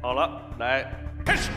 好了来。开始。